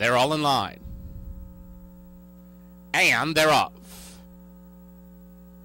They're all in line. And they're off.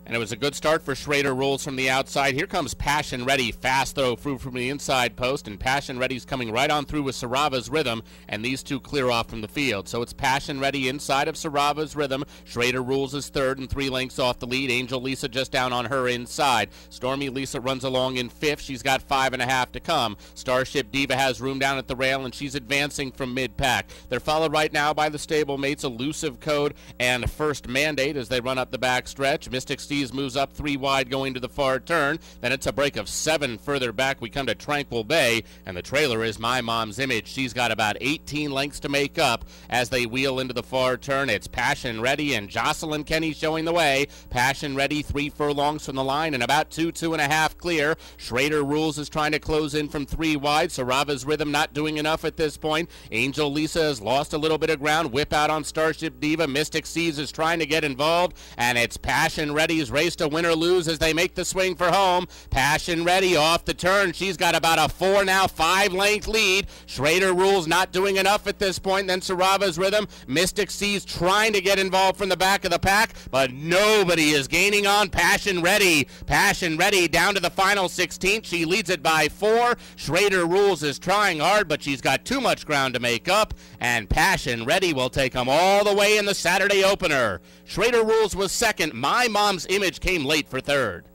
And it was a good start for Schrader Rules from the outside. Here comes Passion Reddy. Fast throw through from the inside post, and Passion Reddy's coming right on through with Saravasrhythm, and these two clear off from the field. So it's Passion Reddy inside of Saravasrhythm. Schrader Rules is third and three lengths off the lead. Angel Lisa just down on her inside. Stormy Lisa runs along in fifth. She's got five and a half to come. Starship Diva has room down at the rail, and she's advancing from mid pack. They're followed right now by the stablemates Elusive Code and First Mandate as they run up the back stretch. Mystic Seas moves up three wide going to the far turn. Then it's a break of seven further back. We come to Tranquil Bay, and the trailer is My Mom's Image. She's got about 18 lengths to make up as they wheel into the far turn. It's Passion Reddy and Jocelyn Kenny showing the way. Passion Reddy, three furlongs from the line and about two, two and a half clear. Schrader Rules is trying to close in from three wide. Saravasrhythm not doing enough at this point. Angel Lisa has lost a little bit of ground. Whip out on Starship Diva. Mystic Seas is trying to get involved, and it's Passion Reddy race to win or lose as they make the swing for home. Passion Reddy off the turn. She's got about a four now, five length lead. Schrader rules not doing enough at this point. Then Saravasrhythm. Mystic Seas trying to get involved from the back of the pack, but nobody is gaining on Passion Reddy. Passion Reddy down to the final 16th. She leads it by four. Schrader rules is trying hard, but she's got too much ground to make up. And Passion Reddy will take them all the way in the Saturday opener. Schrader rules was second. My mom's image came late for third.